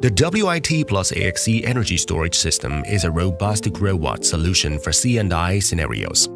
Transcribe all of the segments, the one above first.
The WIT plus AXE energy storage system is a robust Growatt solution for C&I scenarios.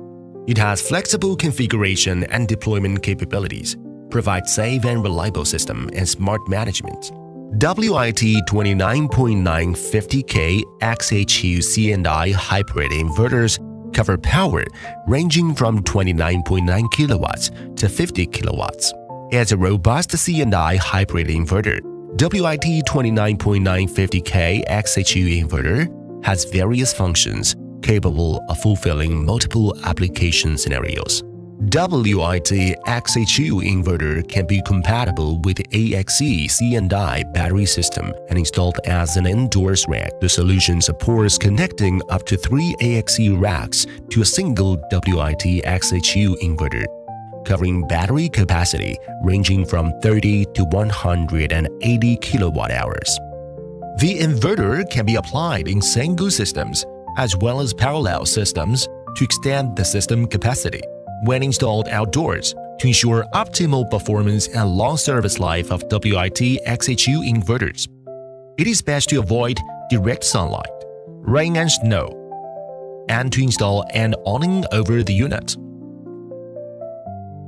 It has flexible configuration and deployment capabilities, provides safe and reliable system and smart management. WIT 29.950K XHU C&I hybrid inverters cover power ranging from 29.9 kilowatts to 50 kilowatts. As a robust C&I hybrid inverter, WIT 29.950K XHU inverter has various functions capable of fulfilling multiple application scenarios. WIT XHU inverter can be compatible with AXE C&I battery system and installed as an indoors rack. The solution supports connecting up to three AXE racks to a single WIT XHU inverter, covering battery capacity ranging from 30 to 180 kilowatt hours. The inverter can be applied in single systems as well as parallel systems to extend the system capacity when installed outdoors to ensure optimal performance and long service life of WIT XHU inverters. It is best to avoid direct sunlight, rain and snow, and to install an awning over the unit.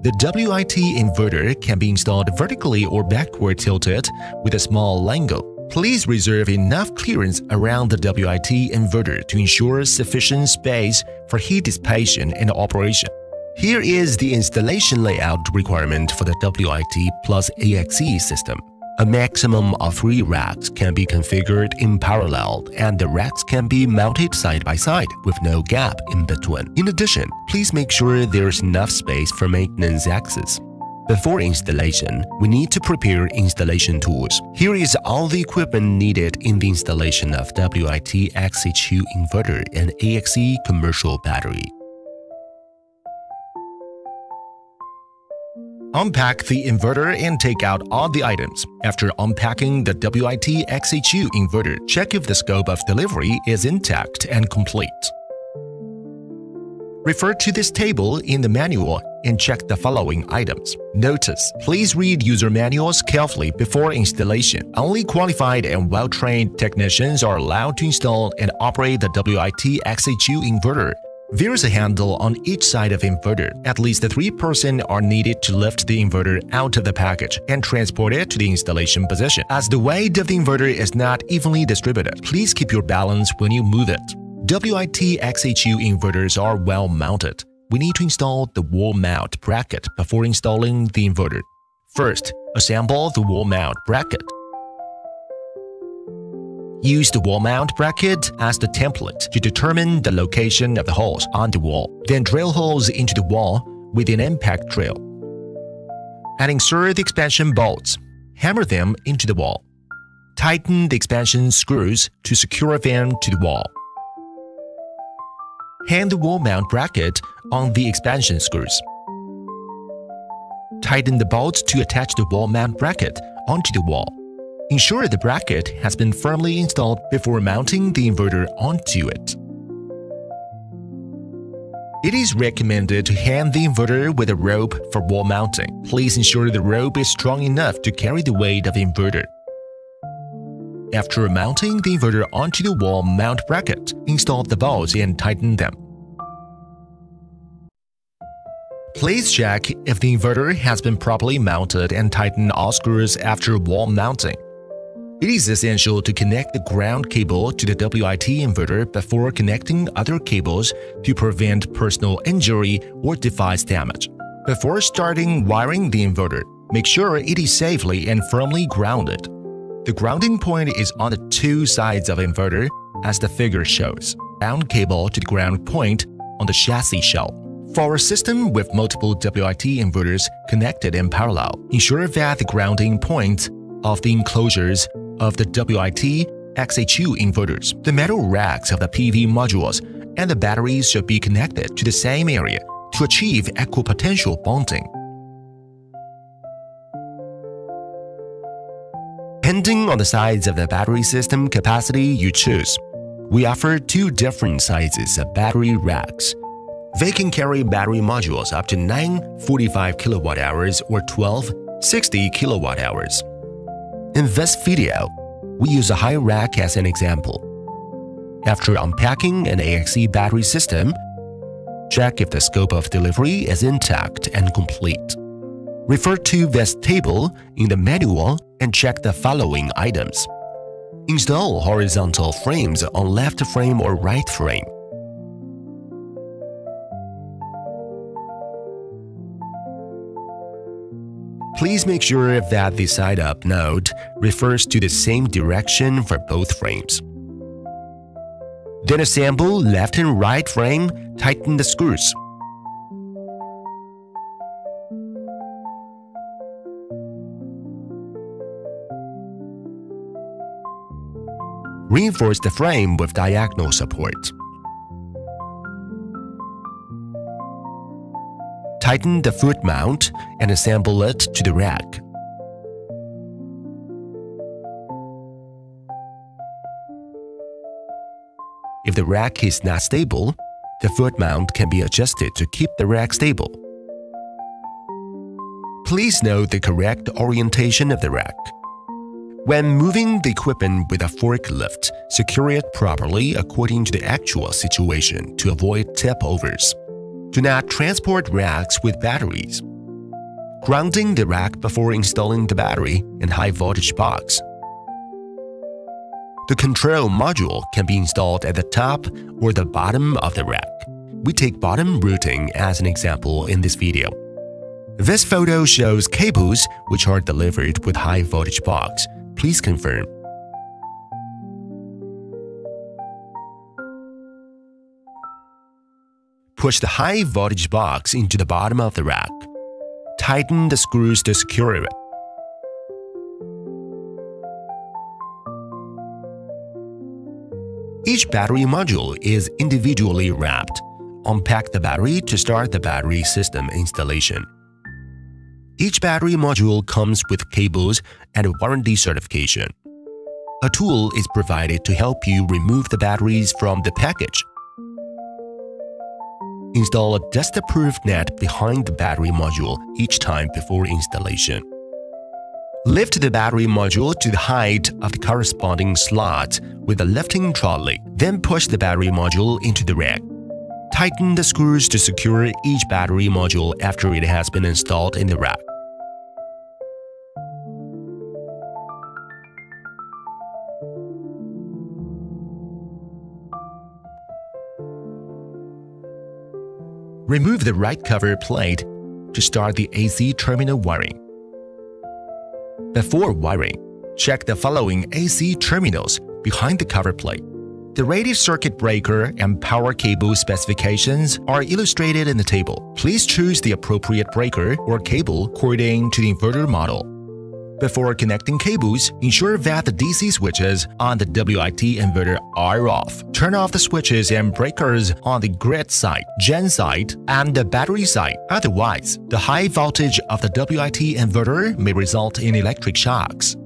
The WIT inverter can be installed vertically or backward tilted with a small angle. Please reserve enough clearance around the WIT inverter to ensure sufficient space for heat dissipation and operation. Here is the installation layout requirement for the WIT plus AXE system. A maximum of three racks can be configured in parallel and the racks can be mounted side by side with no gap in between. In addition, please make sure there's enough space for maintenance access. Before installation, we need to prepare installation tools. Here is all the equipment needed in the installation of WIT XHU inverter and AXE commercial battery. Unpack the inverter and take out all the items. After unpacking the WIT XHU inverter, check if the scope of delivery is intact and complete. Refer to this table in the manual and check the following items. Notice, please read user manuals carefully before installation. Only qualified and well-trained technicians are allowed to install and operate the WIT XHU inverter there is a handle on each side of inverter. At least three persons are needed to lift the inverter out of the package and transport it to the installation position. As the weight of the inverter is not evenly distributed, please keep your balance when you move it. WIT XHU inverters are well mounted. We need to install the wall mount bracket before installing the inverter. First, assemble the wall mount bracket. Use the wall mount bracket as the template to determine the location of the holes on the wall. Then drill holes into the wall with an impact drill. And insert the expansion bolts. Hammer them into the wall. Tighten the expansion screws to secure them to the wall. Hang the wall mount bracket on the expansion screws. Tighten the bolts to attach the wall mount bracket onto the wall. Ensure the bracket has been firmly installed before mounting the inverter onto it. It is recommended to hang the inverter with a rope for wall mounting. Please ensure the rope is strong enough to carry the weight of the inverter. After mounting the inverter onto the wall mount bracket, install the bolts and tighten them. Please check if the inverter has been properly mounted and tighten all screws after wall mounting. It is essential to connect the ground cable to the WIT inverter before connecting other cables to prevent personal injury or device damage. Before starting wiring the inverter, make sure it is safely and firmly grounded. The grounding point is on the two sides of inverter as the figure shows. Ground cable to the ground point on the chassis shell. For a system with multiple WIT inverters connected in parallel, ensure that the grounding point of the enclosures of the WIT XHU inverters. The metal racks of the PV modules and the batteries should be connected to the same area to achieve equipotential bonding. Depending on the size of the battery system capacity you choose, we offer two different sizes of battery racks. They can carry battery modules up to 9 45 kWh or 12 60 kWh. In this video, We use a high rack as an example. After unpacking an AXE battery system, check if the scope of delivery is intact and complete. Refer to this table in the manual and check the following items. Install horizontal frames on left frame or right frame. Please make sure that the side-up node refers to the same direction for both frames. Then assemble left and right frame, tighten the screws. Reinforce the frame with diagonal support. Tighten the foot mount and assemble it to the rack. If the rack is not stable, the foot mount can be adjusted to keep the rack stable. Please note the correct orientation of the rack. When moving the equipment with a forklift, secure it properly according to the actual situation to avoid tip-overs. Do not transport racks with batteries. Grounding the rack before installing the battery and high voltage box. The control module can be installed at the top or the bottom of the rack. We take bottom routing as an example in this video. This photo shows cables which are delivered with high voltage box. Please confirm. Push the high voltage box into the bottom of the rack. Tighten the screws to secure it. Each battery module is individually wrapped. Unpack the battery to start the battery system installation. Each battery module comes with cables and a warranty certification. A tool is provided to help you remove the batteries from the package. Install a dust-proof net behind the battery module each time before installation. Lift the battery module to the height of the corresponding slot with a lifting trolley, then push the battery module into the rack. Tighten the screws to secure each battery module after it has been installed in the rack. Remove the right cover plate to start the AC terminal wiring. Before wiring, check the following AC terminals behind the cover plate. The rated circuit breaker and power cable specifications are illustrated in the table. Please choose the appropriate breaker or cable according to the inverter model. Before connecting cables, ensure that the DC switches on the WIT inverter are off. Turn off the switches and breakers on the grid side, gen side, and the battery side. Otherwise, the high voltage of the WIT inverter may result in electric shocks.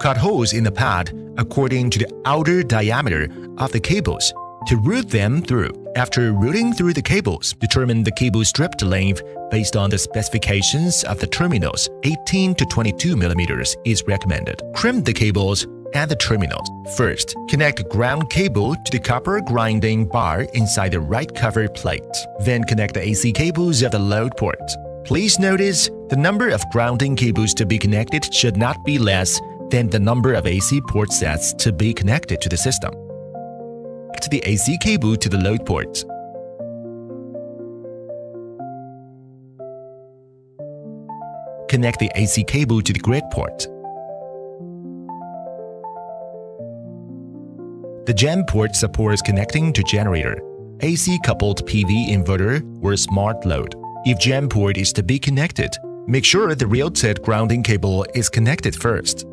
Cut holes in the pad according to the outer diameter of the cables to route them through. After routing through the cables, determine the cable strip length based on the specifications of the terminals. 18 to 22 millimeters is recommended. Crimp the cables at the terminals. First, connect ground cable to the copper grounding bar inside the right cover plate. Then connect the AC cables at the load port. Please notice the number of grounding cables to be connected should not be less than the number of AC port sets to be connected to the system. Connect the AC cable to the load port. Connect the AC cable to the grid port. The GEN port supports connecting to generator, AC coupled PV inverter, or smart load. If GEN port is to be connected, make sure the rail-tipped grounding cable is connected first.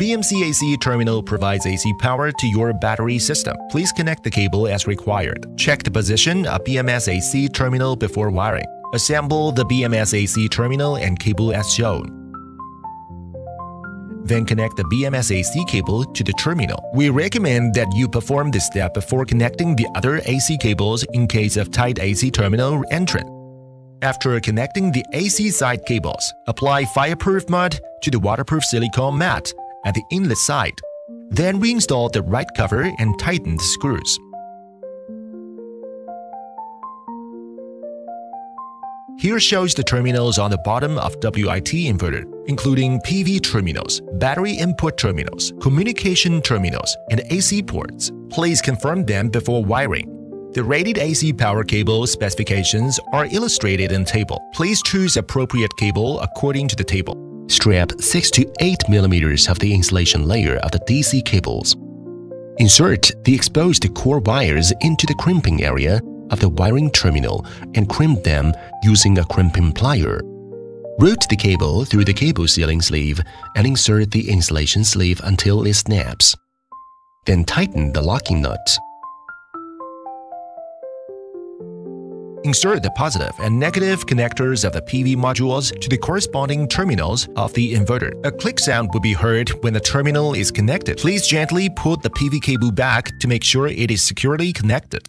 BMS AC terminal provides AC power to your battery system. Please connect the cable as required. Check the position of BMS AC terminal before wiring. Assemble the BMS AC terminal and cable as shown. Then connect the BMS AC cable to the terminal. We recommend that you perform this step before connecting the other AC cables in case of tight AC terminal entrance. After connecting the AC side cables, apply fireproof mud to the waterproof silicone mat at the inlet side. Then reinstall the right cover and tighten the screws. Here shows the terminals on the bottom of WIT inverter, including PV terminals, battery input terminals, communication terminals, and AC ports. Please confirm them before wiring. The rated AC power cable specifications are illustrated in table. Please choose appropriate cable according to the table. Strap 6 to 8 mm of the insulation layer of the DC cables. Insert the exposed core wires into the crimping area of the wiring terminal and crimp them using a crimping plier. Route the cable through the cable sealing sleeve and insert the insulation sleeve until it snaps. Then tighten the locking nut. Insert the positive and negative connectors of the PV modules to the corresponding terminals of the inverter. A click sound will be heard when the terminal is connected. Please gently put the PV cable back to make sure it is securely connected.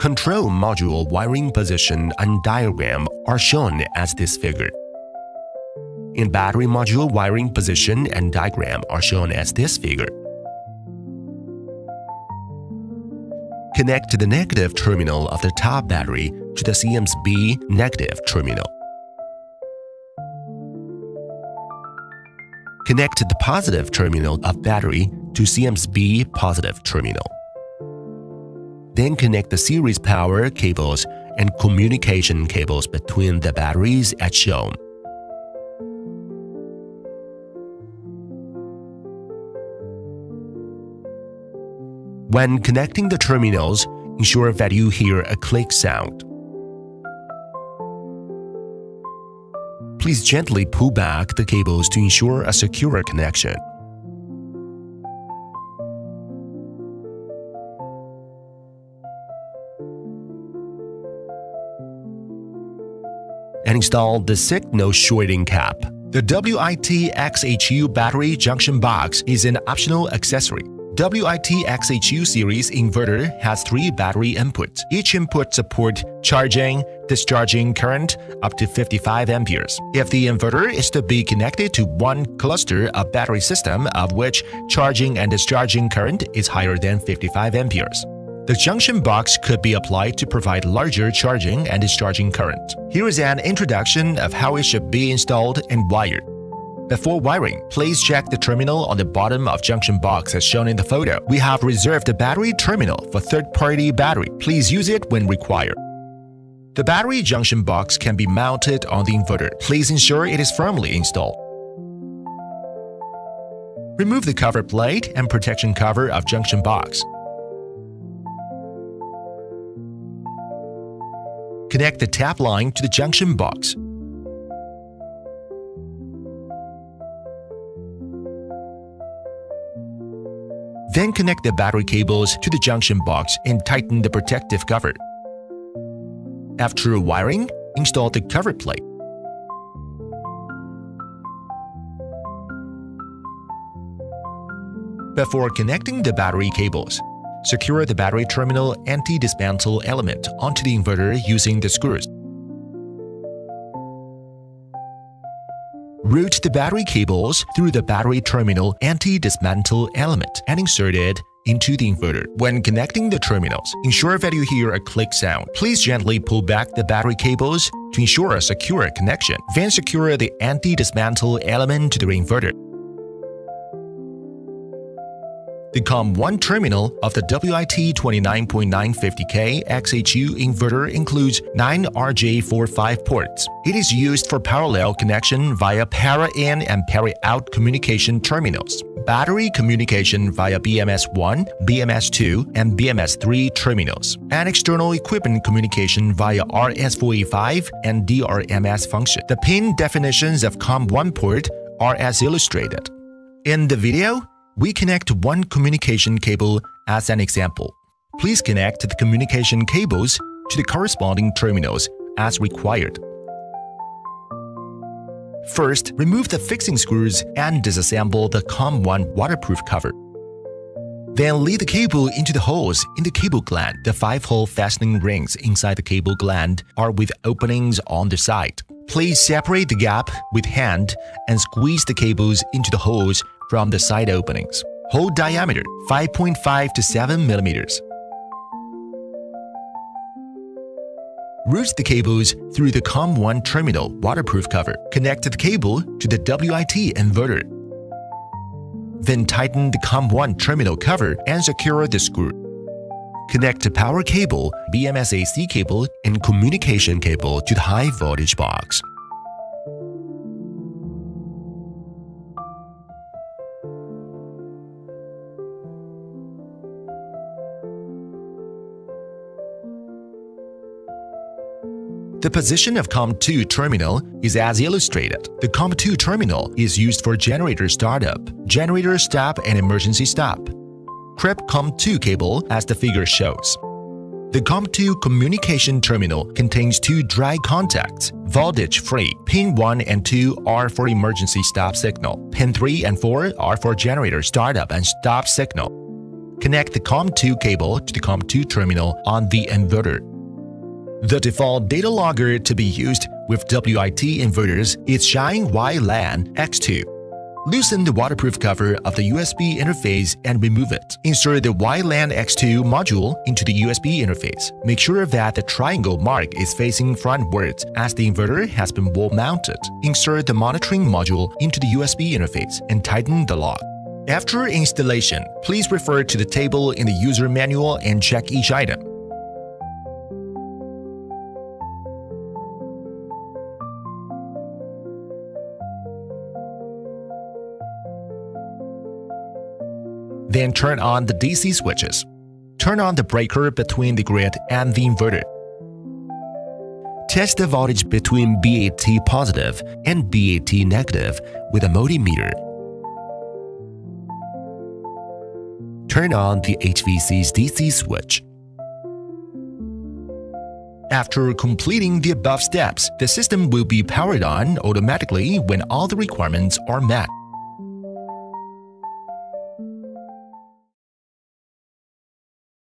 Control module wiring position and diagram are shown as this figure in battery module wiring position and diagram are shown as this figure. Connect the negative terminal of the top battery to the CMS B negative terminal. Connect the positive terminal of battery to CMS B positive terminal. Then connect the series power cables and communication cables between the batteries as shown. When connecting the terminals, ensure that you hear a click sound. Please gently pull back the cables to ensure a secure connection. and install the signal shorting cap. The WIT XHU battery junction box is an optional accessory. WIT XHU series inverter has three battery inputs. Each input support charging, discharging current up to 55 amperes. If the inverter is to be connected to one cluster of battery system of which charging and discharging current is higher than 55 amperes, the junction box could be applied to provide larger charging and discharging current. Here is an introduction of how it should be installed and wired. Before wiring, please check the terminal on the bottom of junction box as shown in the photo. We have reserved the battery terminal for third-party battery. Please use it when required. The battery junction box can be mounted on the inverter. Please ensure it is firmly installed. Remove the cover plate and protection cover of junction box. Connect the tap line to the junction box. Then connect the battery cables to the junction box and tighten the protective cover. After wiring, install the cover plate. Before connecting the battery cables, secure the battery terminal anti-dismantle element onto the inverter using the screws. Route the battery cables through the battery terminal anti-dismantle element and insert it into the inverter. When connecting the terminals, ensure that you hear a click sound. Please gently pull back the battery cables to ensure a secure connection. Then secure the anti-dismantle element to the inverter. The COM1 terminal of the WIT 29.950K XHU inverter includes 9 RJ45 ports. It is used for parallel connection via para-in and para-out communication terminals, battery communication via BMS1, BMS2, and BMS3 terminals, and external equipment communication via RS485 and DRMS function. The pin definitions of COM1 port are as illustrated. In the video, we connect one communication cable as an example. Please connect the communication cables to the corresponding terminals as required. First, remove the fixing screws and disassemble the COM1 waterproof cover. Then lead the cable into the holes in the cable gland. The five-hole fastening rings inside the cable gland are with openings on the side. Please separate the gap with hand and squeeze the cables into the holes from the side openings. Hole diameter 5.5 to 7 millimeters. Route the cables through the COM1 terminal waterproof cover. Connect the cable to the WIT inverter. Then tighten the COM1 terminal cover and secure the screw. Connect the power cable, BMS AC cable, and communication cable to the high voltage box. The position of COM2 terminal is as illustrated. The COM2 terminal is used for generator startup, generator stop and emergency stop. Crib COM2 cable as the figure shows. The COM2 communication terminal contains two dry contacts, voltage-free. Pin 1 and 2 are for emergency stop signal. Pin 3 and 4 are for generator startup and stop signal. Connect the COM2 cable to the COM2 terminal on the inverter. The default data logger to be used with WIT inverters is Shine WiLan X2. Loosen the waterproof cover of the USB interface and remove it. Insert the WiLan X2 module into the USB interface. Make sure that the triangle mark is facing frontwards as the inverter has been wall-mounted. Insert the monitoring module into the USB interface and tighten the lock. After installation, please refer to the table in the user manual and check each item. Then turn on the DC switches. Turn on the breaker between the grid and the inverter. Test the voltage between BAT positive and BAT negative with a multimeter. Turn on the HVC's DC switch. After completing the above steps, the system will be powered on automatically when all the requirements are met.